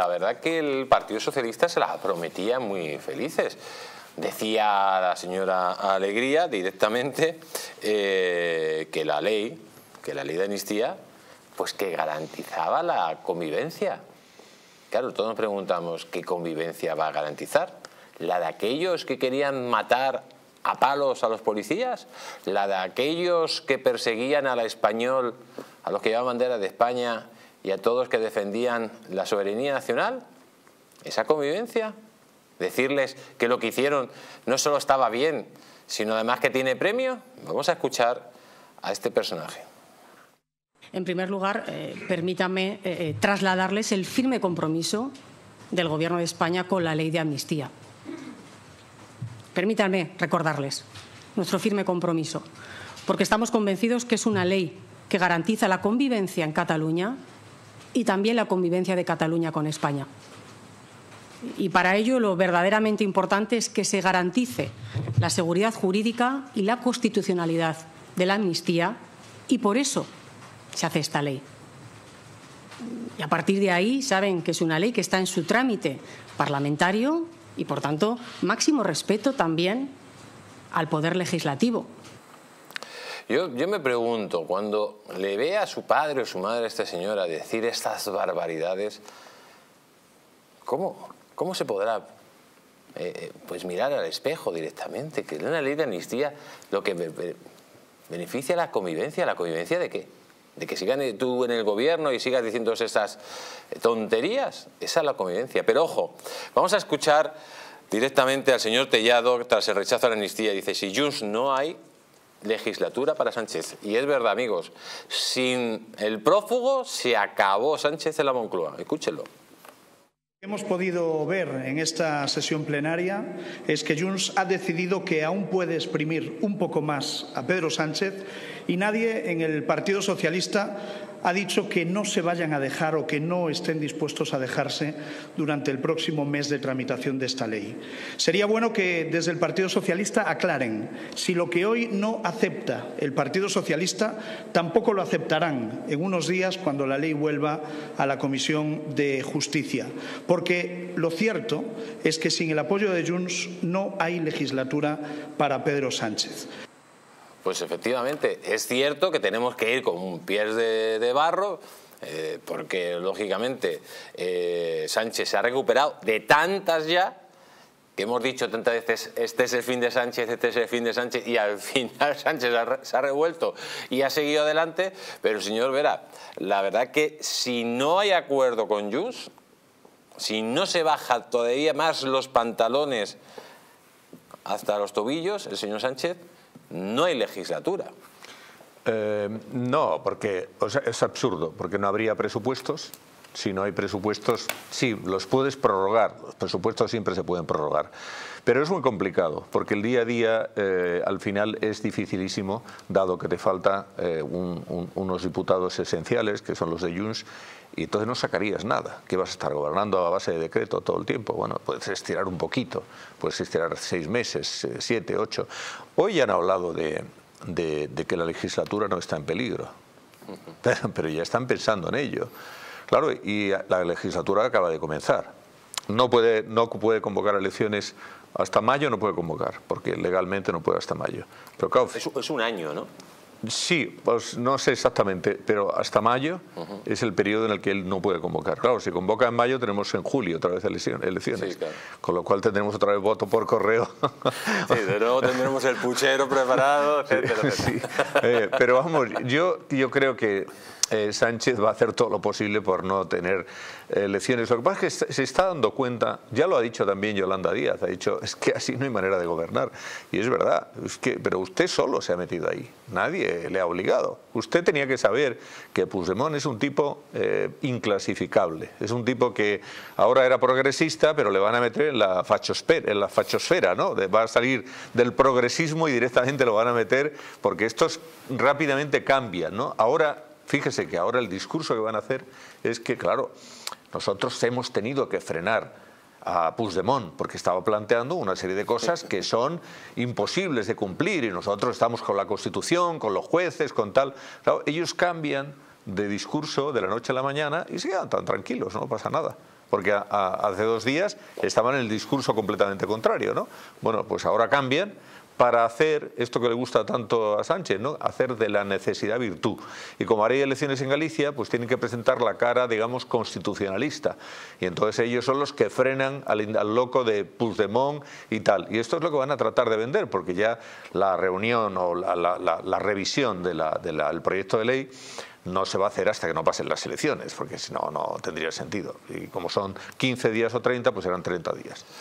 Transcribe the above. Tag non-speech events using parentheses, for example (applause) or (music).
La verdad que el Partido Socialista se las prometía muy felices. Decía la señora Alegría directamente eh, que la ley, que la ley de amnistía, pues que garantizaba la convivencia. Claro, todos nos preguntamos qué convivencia va a garantizar. ¿La de aquellos que querían matar a palos a los policías? ¿La de aquellos que perseguían a la español, a los que llevaban bandera de España y a todos que defendían la soberanía nacional? ¿Esa convivencia? Decirles que lo que hicieron no solo estaba bien, sino además que tiene premio. Vamos a escuchar a este personaje. En primer lugar, eh, permítame eh, eh, trasladarles el firme compromiso del Gobierno de España con la ley de amnistía. Permítanme recordarles nuestro firme compromiso, porque estamos convencidos que es una ley que garantiza la convivencia en Cataluña y también la convivencia de Cataluña con España. Y para ello lo verdaderamente importante es que se garantice la seguridad jurídica y la constitucionalidad de la amnistía y por eso se hace esta ley. Y a partir de ahí saben que es una ley que está en su trámite parlamentario y, por tanto, máximo respeto también al Poder Legislativo. Yo, me pregunto, cuando le ve a su padre o su madre a esta señora decir estas barbaridades, ¿cómo, cómo se podrá eh, eh, pues mirar al espejo directamente? Que una ley de amnistía lo que beneficia la convivencia, ¿la convivencia de qué? de que sigan tú en el gobierno y sigas diciendo esas tonterías, esa es la convivencia. Pero ojo, vamos a escuchar directamente al señor Tellado tras el rechazo a la amnistía. Dice, si Junts no hay legislatura para Sánchez. Y es verdad, amigos, sin el prófugo se acabó Sánchez en la Moncloa. Escúchenlo. Hemos podido ver en esta sesión plenaria es que Junts ha decidido que aún puede exprimir un poco más a Pedro Sánchez y nadie en el Partido Socialista ha dicho que no se vayan a dejar o que no estén dispuestos a dejarse durante el próximo mes de tramitación de esta ley. Sería bueno que desde el Partido Socialista aclaren si lo que hoy no acepta el Partido Socialista tampoco lo aceptarán en unos días cuando la ley vuelva a la Comisión de Justicia. Porque lo cierto es que sin el apoyo de Junts no hay legislatura para Pedro Sánchez. Pues efectivamente, es cierto que tenemos que ir con pies de, de barro, eh, porque lógicamente eh, Sánchez se ha recuperado de tantas ya, que hemos dicho tantas veces, este es el fin de Sánchez, este es el fin de Sánchez, y al (laughs) final Sánchez se ha revuelto y ha seguido adelante, pero señor Vera, la verdad que si no hay acuerdo con Jus, si no se baja todavía más los pantalones hasta los tobillos, el señor Sánchez, no hay legislatura. Eh, no, porque es absurdo, porque no habría presupuestos. Si no hay presupuestos, sí, los puedes prorrogar. Los presupuestos siempre se pueden prorrogar. Pero es muy complicado, porque el día a día eh, al final es dificilísimo, dado que te falta eh, unos diputados esenciales, que son los de Junts, y entonces no sacarías nada. que vas a estar gobernando a base de decreto todo el tiempo? Bueno, puedes estirar un poquito, puedes estirar seis meses, eh, siete, ocho. Hoy han hablado de, que la legislatura no está en peligro, (laughs) pero, ya están pensando en ello. Claro, y la legislatura acaba de comenzar. No puede, no puede convocar elecciones hasta mayo, no puede convocar, porque legalmente no puede hasta mayo. Pero es un año, ¿no? Sí, pues no sé exactamente, pero hasta mayo es el periodo en el que él no puede convocar. Claro, si convoca en mayo tenemos en julio otra vez elecciones, con lo cual tendremos otra vez voto por correo. Sí, de nuevo tendremos el puchero preparado, (laughs) etcétera. Sí, eh, pero vamos, yo, yo creo que eh, Sánchez va a hacer todo lo posible por no tener elecciones. Lo que pasa es que se está dando cuenta, ya lo ha dicho también Yolanda Díaz, ha dicho, es que así no hay manera de gobernar. Y es verdad, es que, pero usted solo se ha metido ahí, nadie le ha obligado. Usted tenía que saber que Puigdemont es un tipo eh, inclasificable, es un tipo que ahora era progresista, pero le van a meter en la fachosfera, en la fachosfera ¿no? va a salir del progresismo y directamente lo van a meter, porque estos rápidamente cambian, ¿no? Ahora Fíjese que ahora el discurso que van a hacer es que, claro, nosotros hemos tenido que frenar a Puigdemont porque estaba planteando una serie de cosas que son imposibles de cumplir y nosotros estamos con la Constitución, con los jueces, con tal. Claro, ellos cambian de discurso de la noche a la mañana y se quedan tan tranquilos, no pasa nada. porque hace dos días estaban en el discurso completamente contrario, ¿no? Bueno, pues ahora cambian para hacer esto que le gusta tanto a Sánchez, ¿no? hacer de la necesidad virtud. Y como haré elecciones en Galicia, pues tienen que presentar la cara, digamos, constitucionalista. Y entonces ellos son los que frenan al, loco de Puigdemont y tal. Y esto es lo que van a tratar de vender, porque ya la reunión o la, revisión del proyecto de ley no se va a hacer hasta que no pasen las elecciones, porque si no, no tendría sentido. Y como son 15 días o 30, pues serán 30 días.